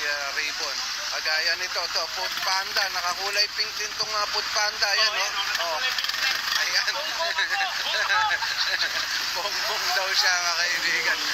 Ah, Kagaya nito, to, food panda. Nakakulay pink din tong uh, food panda. Ayan, oh. oh. Ayan. Bongbong daw siya, mga kaibigan.